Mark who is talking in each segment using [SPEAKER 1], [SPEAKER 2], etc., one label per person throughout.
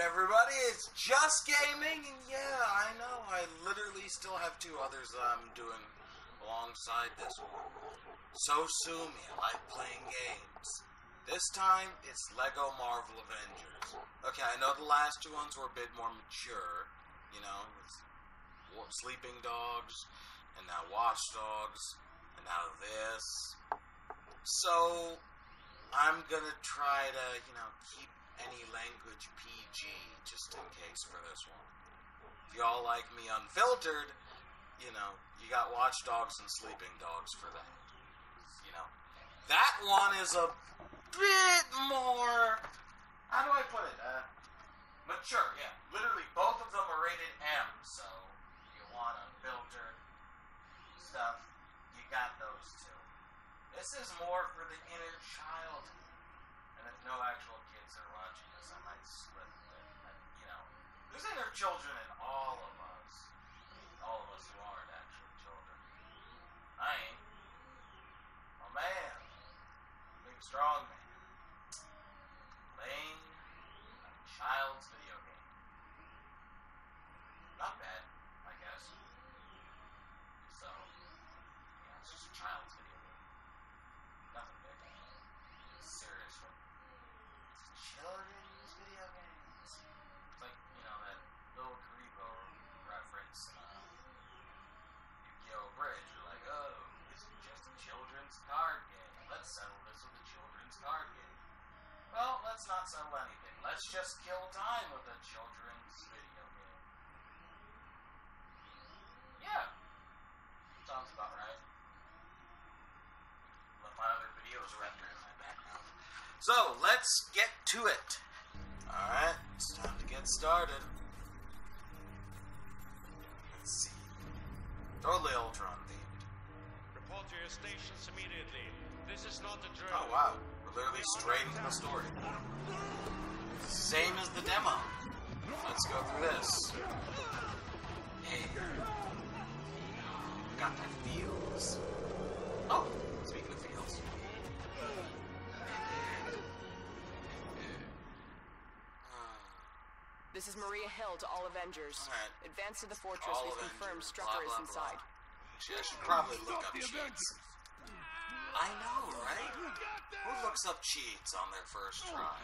[SPEAKER 1] everybody, it's Just Gaming, and yeah, I know, I literally still have two others that I'm doing alongside this one. So sue me, I like playing games. This time, it's Lego Marvel Avengers. Okay, I know the last two ones were a bit more mature, you know, Sleeping Dogs, and now Watch Dogs, and now this. So, I'm gonna try to, you know, keep any language PG just in case for this one. If y'all like me unfiltered, you know, you got Watch Dogs and Sleeping Dogs for that. You know, that one is a bit more. How do I put it? Uh, mature, yeah. Literally, both of them are rated M, so you want unfiltered stuff, you got those two. This is more for the inner child. And if no actual kids are watching this, I might slip. But, you know, there's inner children in all of us. All of us who aren't actual children. I ain't. A man. Big strong man. Playing a child's video game. Not bad, I guess. So, yeah, it's just a child's video game. Nothing big. Serious one. Children's video games. It's like, you know, that Bill Kuriboh reference in uh, Yu-Gi-Oh! Abridged. You're like, oh, this is just a children's card game. Let's settle this with a children's card game. Well, let's not settle anything. Let's just kill time with a children's video game. Yeah. Sounds about right. Let my other videos render in my background. So, let's get to it. Alright, it's time to get started. Let's see. Totally Ultron themed.
[SPEAKER 2] Report to your stations immediately. This is not a drill.
[SPEAKER 1] Oh wow, we're literally straight into the story. Same as the demo. Let's go through this. Hey. Got that feels. Oh,
[SPEAKER 3] Maria Hill to all Avengers.
[SPEAKER 1] Alright.
[SPEAKER 3] Advance to the fortress.
[SPEAKER 1] All
[SPEAKER 3] We've
[SPEAKER 1] Avengers,
[SPEAKER 3] confirmed
[SPEAKER 1] blah,
[SPEAKER 3] Strucker
[SPEAKER 1] blah,
[SPEAKER 3] is inside.
[SPEAKER 1] blah. Actually, I should probably look up cheats. I know, right? Who looks up cheats on their first try?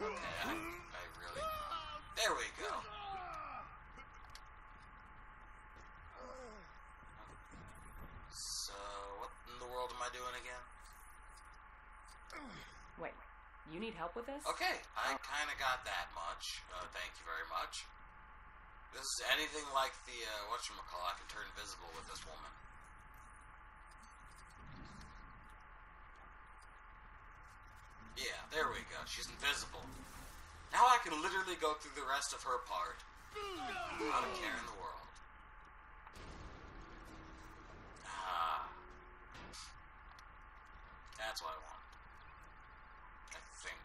[SPEAKER 1] Okay, I, I really. There we go. So, what in the world am I doing again?
[SPEAKER 3] Wait, you need help with this?
[SPEAKER 1] Okay, I kind of got that much. Uh, thank you very much. This is anything like the uh, whatchamacall, I can turn invisible with this woman. Yeah, there we go. She's invisible. Now I can literally go through the rest of her part. Not care in the world. Ah. That's what I want. I think.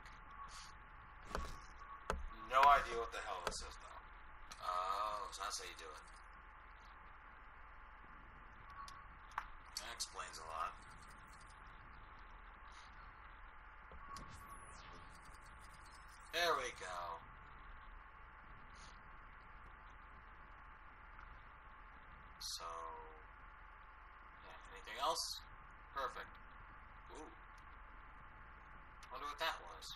[SPEAKER 1] No idea what the hell this is, though. Oh, so that's how you do it. That explains a lot. There we go. So, yeah, anything else? Perfect. Ooh. Wonder what that was.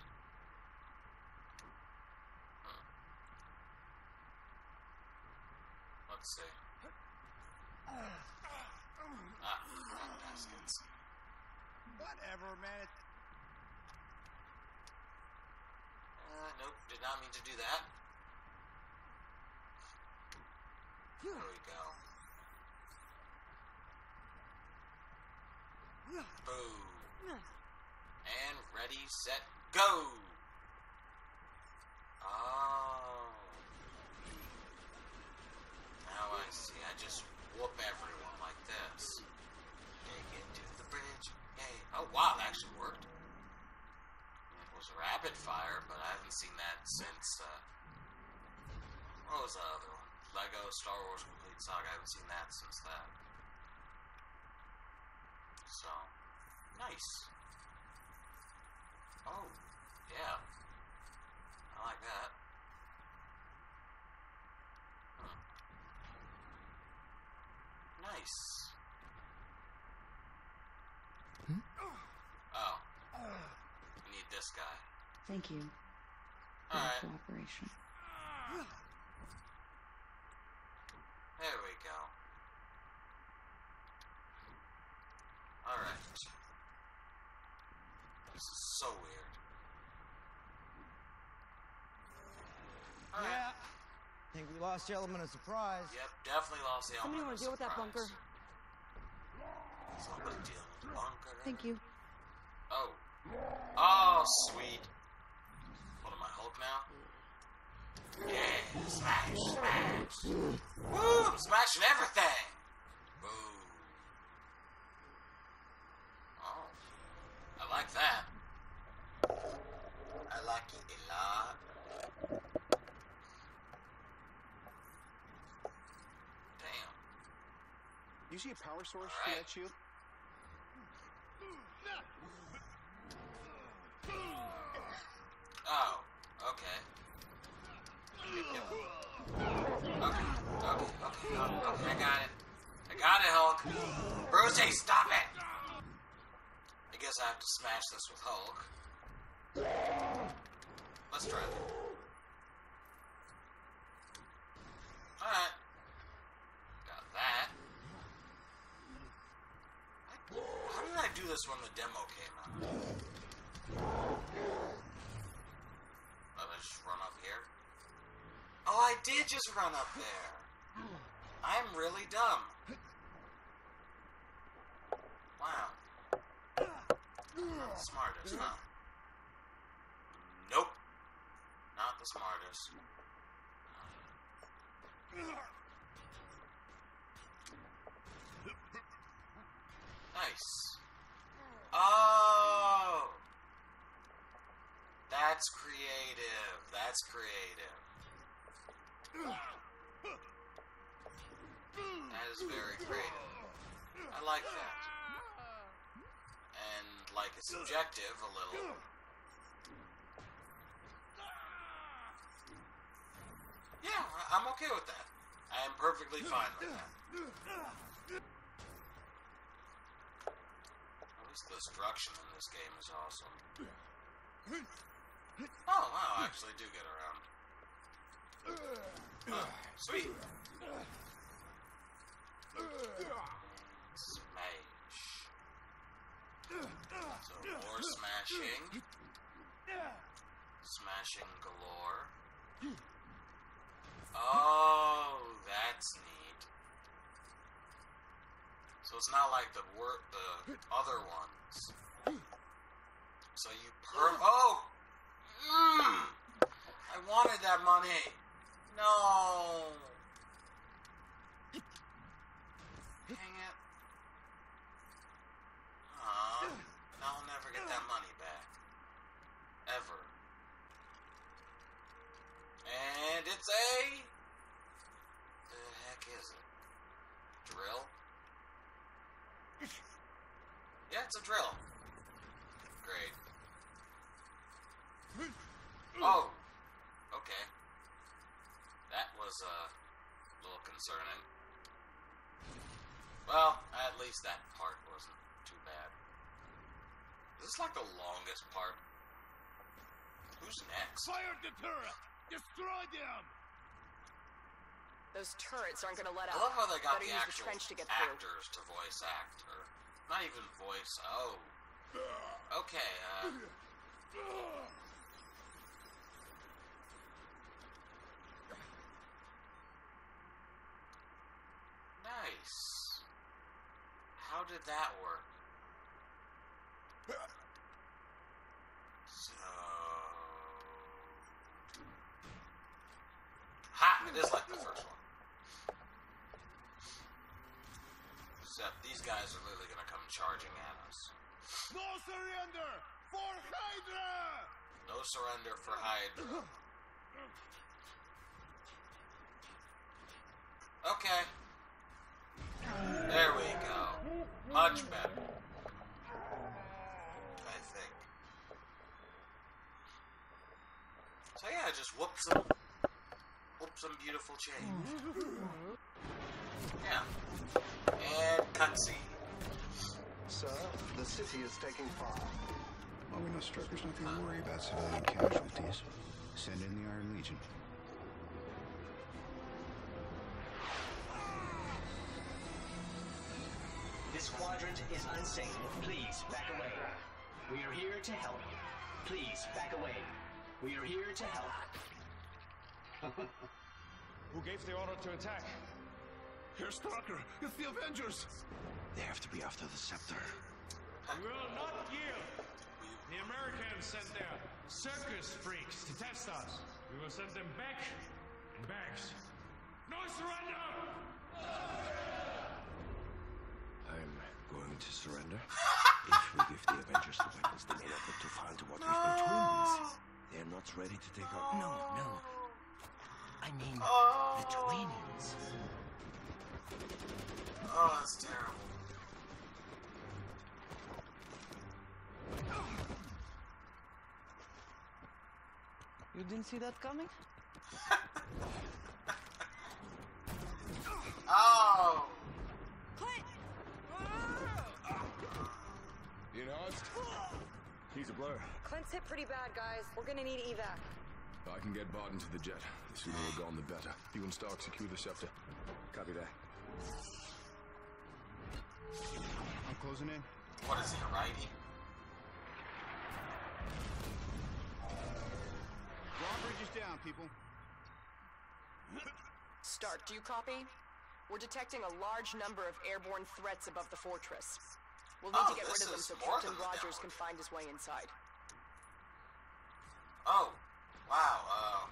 [SPEAKER 1] Hmm. Let's see. Ah, baskets.
[SPEAKER 4] Whatever, man. It,
[SPEAKER 1] Uh, nope, did not mean to do that. There we go. Boom. And ready, set, go! Oh. Now I see. I just whoop everyone like this. Dig into the bridge. Yay. Oh, wow, that actually worked. Rapid fire, but I haven't seen that since, uh, what was the other one? Lego Star Wars Complete Saga. I haven't seen that since that. So, nice. Oh, yeah. I like that. Hmm. Nice. Oh. We need this guy.
[SPEAKER 5] Thank you for
[SPEAKER 1] Alright.
[SPEAKER 5] cooperation.
[SPEAKER 1] There we go. Alright. This is so weird. Alright.
[SPEAKER 4] Yeah. Think we lost the element of surprise.
[SPEAKER 1] Yep, definitely lost the
[SPEAKER 3] Somebody
[SPEAKER 1] element
[SPEAKER 3] wanna
[SPEAKER 1] of
[SPEAKER 3] deal with that
[SPEAKER 1] surprise.
[SPEAKER 3] bunker?
[SPEAKER 1] Somebody deal with the bunker.
[SPEAKER 5] Thank you.
[SPEAKER 1] Oh. Oh, sweet. What am I, Hulk now? Yeah, smash, smash. Woo, I'm smashing everything. Boom. Oh, I like that. I like it a lot. Damn.
[SPEAKER 6] You see a power source
[SPEAKER 1] right.
[SPEAKER 6] that shield?
[SPEAKER 1] Oh, okay. Okay, okay, okay, okay, I got it. I got it, Hulk. Brucey, stop it! I guess I have to smash this with Hulk. Let's try it. Alright. Got that. I- How did I do this when the demo came out? Oh, I just run up here? Oh, I did just run up there. I'm really dumb. Wow. Not the smartest, huh? Nope. Not the smartest. Nice. Oh! That's creative. That's creative. That is very creative. I like that. And like it's subjective a little. Yeah, I'm okay with that. I am perfectly fine with that. At least the destruction in this game is awesome. Oh, wow, I actually do get around. Sweet. Smash. So more smashing. Smashing galore. Oh, that's neat. So it's not like the wor- the other ones. So you per oh, mm, I wanted that money. No. Dang it. Aw, I'll never get that money back. Ever. And it's a. The heck is it? Drill? Yeah, it's a drill. Great. Oh. Okay. That was uh, a little concerning. Well, at least that part wasn't too bad. Is this like the longest part? Who's next?
[SPEAKER 4] Fire the turret! Destroy them!
[SPEAKER 3] Those turrets aren't gonna let
[SPEAKER 1] I
[SPEAKER 3] up.
[SPEAKER 1] love how they got
[SPEAKER 3] Better
[SPEAKER 1] the actual
[SPEAKER 3] the trench to get through.
[SPEAKER 1] actors to voice act, or not even voice. Oh, okay. Uh, nice. How did that work? So, ha! It is like the first one. Except these guys are literally gonna come charging at us.
[SPEAKER 4] No surrender! For Hydra!
[SPEAKER 1] No surrender for Hydra. Okay. There we go. Much better. I think. So yeah, just whoop some, whoop some beautiful change. Yeah. And cutscene.
[SPEAKER 6] Sir, the city is taking fire.
[SPEAKER 7] Well, we know Strucker's nothing to worry about civilian casualties. Send in the Iron Legion.
[SPEAKER 8] This quadrant is unsafe. Please back away. We are here to help. Please back away. We are here to help.
[SPEAKER 2] Who gave the order to attack?
[SPEAKER 4] Herr Strucker, it's the Avengers!
[SPEAKER 7] They have to be after the scepter.
[SPEAKER 2] We will not yield. The Americans sent their circus freaks to test us. We will send them back in bags. No surrender!
[SPEAKER 7] I'm going to surrender. if we give the Avengers the weapons they may not look to find what we've been twins. They're not ready to take on.
[SPEAKER 8] No, no. I mean, the twins.
[SPEAKER 1] Oh, that's terrible.
[SPEAKER 9] You didn't see that coming?
[SPEAKER 1] Oh!
[SPEAKER 4] You he's a blur.
[SPEAKER 10] Clint's hit pretty bad, guys. We're gonna need evac.
[SPEAKER 11] I can get Barton to the jet. The sooner we're gone, the better. You and Stark secure the scepter.
[SPEAKER 6] Copy that.
[SPEAKER 7] I'm closing in.
[SPEAKER 1] What is he, a righty?
[SPEAKER 7] Drawbridge is down, people.
[SPEAKER 3] Stark, do you copy? We're detecting a large number of airborne threats above the fortress. We'll need
[SPEAKER 1] Oh,
[SPEAKER 3] to get rid of them so Captain Rogers can find his way inside.
[SPEAKER 1] Oh, wow. Uh,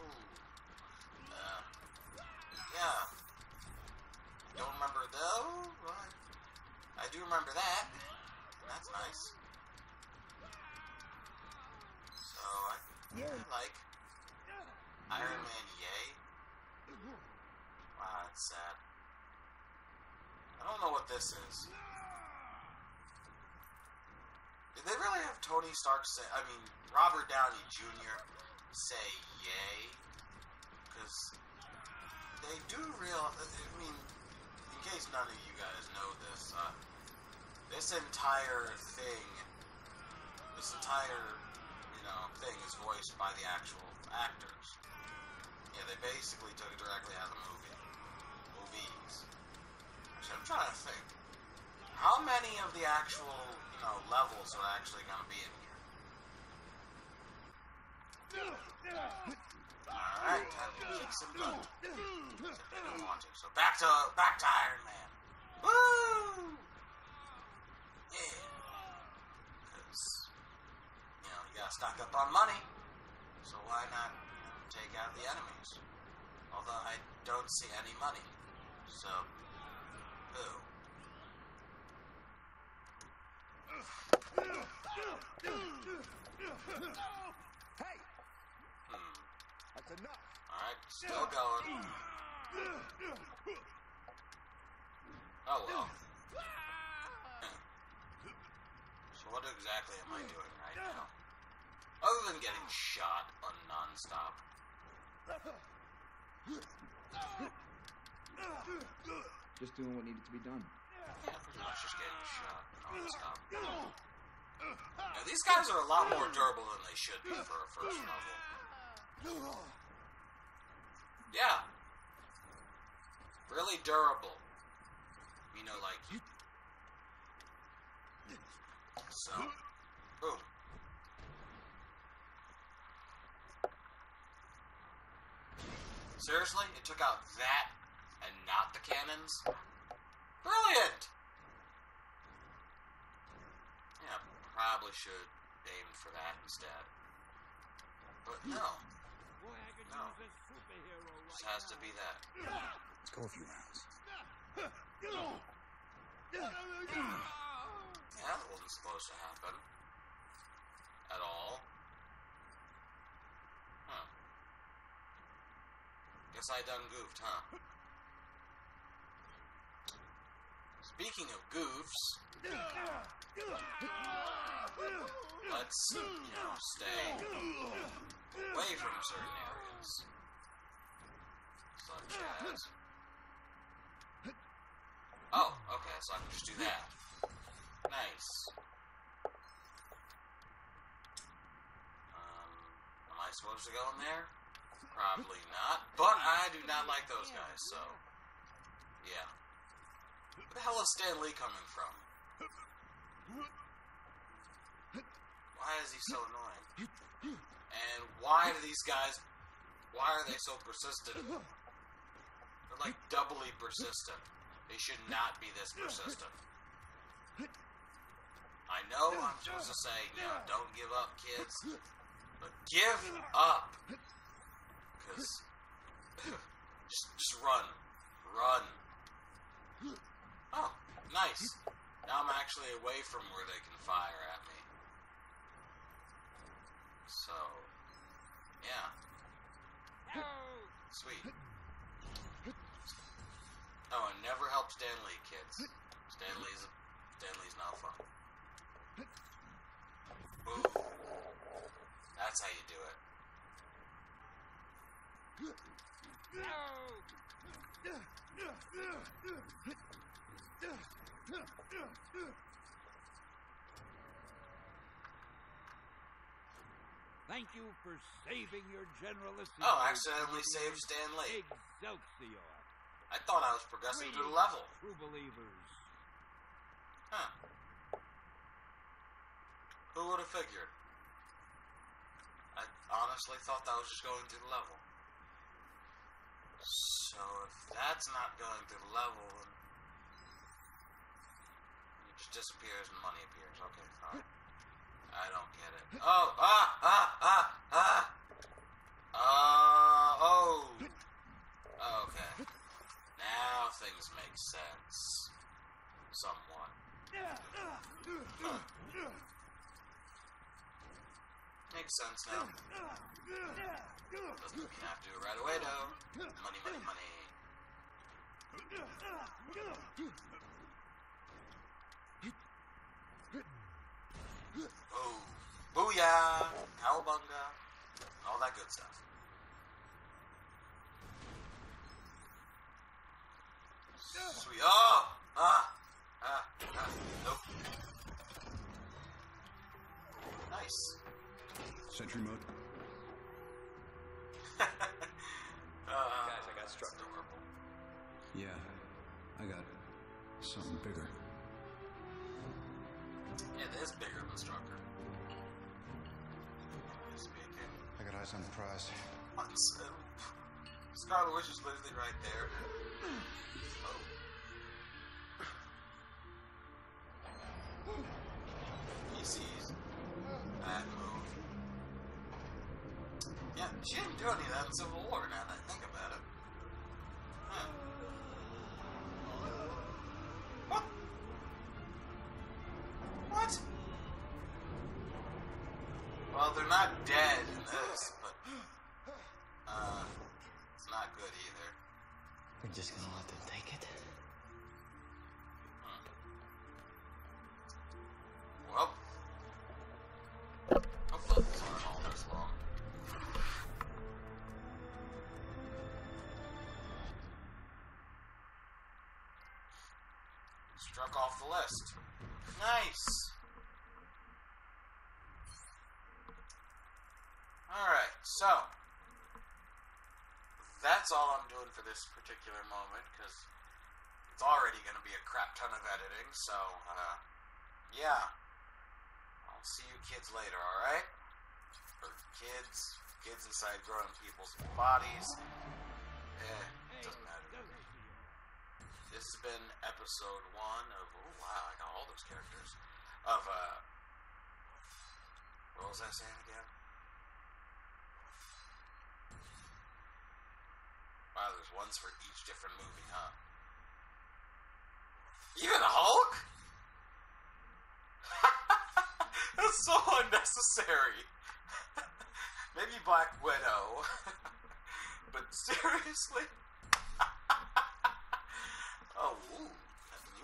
[SPEAKER 1] ooh, uh, yeah. Don't remember though. but I do remember that. That's nice. So I, I like Iron Man. Yay! Wow, that's sad. I is. Did they really have Tony Stark say? I mean, Robert Downey Jr. say yay? Because they do real. I mean, in case none of you guys know this, uh, this entire thing, this entire you know thing is voiced by the actual actors. Yeah, they basically took it directly out of the movie. I'm trying to think. How many of the actual, you know, levels are actually going to be in here? Alright, time to kick some butt. I don't want to. So back to back to Iron Man. Woo! Yeah. Because, you know, you gotta stock up on money. So why not take out the enemies? Although I don't see any money. So.
[SPEAKER 6] Hey!
[SPEAKER 1] Hmm.
[SPEAKER 6] That's enough.
[SPEAKER 1] Alright, still going. Oh well. So what exactly am I doing right now? Other than getting shot on non-stop.
[SPEAKER 12] Just doing what needed to be done.
[SPEAKER 1] Just getting shot. Now, these guys are a lot more durable than they should be for a first level. Yeah. Really durable. You know, like. So. Boom. Seriously? It took out that and not the cannons? Brilliant! Yeah, probably should aim for that instead. But no. No. Just has to be that.
[SPEAKER 7] Let's go a few rounds.
[SPEAKER 1] Yeah, that wasn't supposed to happen. At all. Huh. Guess I done goofed, huh? Speaking of goofs. let's, you know, stay away from certain areas. Such as. Oh, okay, so I can just do that. Nice. Um, am I supposed to go in there? Probably not. But I do not like those guys, so. Yeah. Where the hell is Stan Lee coming from? Why is he so annoying? And why do these guys. Why are they so persistent? They're like doubly persistent. They should not be this persistent. I know I'm supposed to say, don't give up, kids. But give up. Because. just, just run. Run. Nice. Now I'm actually away from where they can fire at me. So, yeah. Sweet. Oh, and never help Stan Lee, kids. Stan Lee's Stan not fun. Ooh. That's how you do it.
[SPEAKER 13] Thank you for saving your generosity.
[SPEAKER 1] Oh, I accidentally saved Stan Lee.
[SPEAKER 13] Excelsior.
[SPEAKER 1] I thought I was progressing through the level.
[SPEAKER 13] True believers.
[SPEAKER 1] Huh. Who would have figured? I honestly thought that was just going through the level. So if that's not going through the level, then it disappears and money appears. Okay, alright. I don't get it. Oh, ah, ah, ah, ah. Uh, oh. Okay. Now things make sense. Somewhat. Makes sense now. Doesn't mean I have to do it right away though. Money, money, money. Oh, booyah, cowabunga, all that good stuff. Sweet. Oh, ah, ah, ah. Nope. Nice.
[SPEAKER 11] Sentry mode.
[SPEAKER 1] Uh,
[SPEAKER 14] Guys, I got Strucker.
[SPEAKER 1] adorable.
[SPEAKER 11] Yeah, I got something bigger.
[SPEAKER 1] It is bigger than Strucker. Speaking.
[SPEAKER 15] I got eyes on the prize.
[SPEAKER 1] What's uh, Scarlet Witch is literally right there. Oh. Well, they're not dead in this, but uh, it's not good either.
[SPEAKER 16] We're just gonna let them take it.
[SPEAKER 1] That's all I'm doing for this particular moment, because it's already going to be a crap ton of editing, so, uh, yeah. I'll see you kids later, alright? Or kids, kids inside grown people's bodies. Eh, doesn't matter. This has been episode one of, oh wow, I got all those characters. Of, uh, what was I saying again? Wow, there's ones for each different movie, huh? Even Hulk? That's so unnecessary. Maybe Black Widow. but seriously? oh, ooh,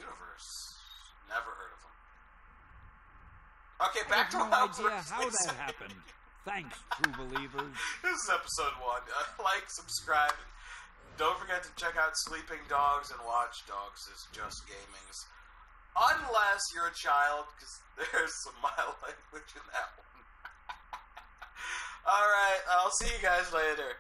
[SPEAKER 1] Universe. Never heard of them. Okay, back to
[SPEAKER 13] I have
[SPEAKER 1] how
[SPEAKER 13] no idea how that happened. Thanks, true believers.
[SPEAKER 1] This is episode one. Uh, like, subscribe. Don't forget to check out Sleeping Dogs and Watch Dogs is just gaming's. Unless you're a child, because there's some mild language in that one. Alright, I'll see you guys later.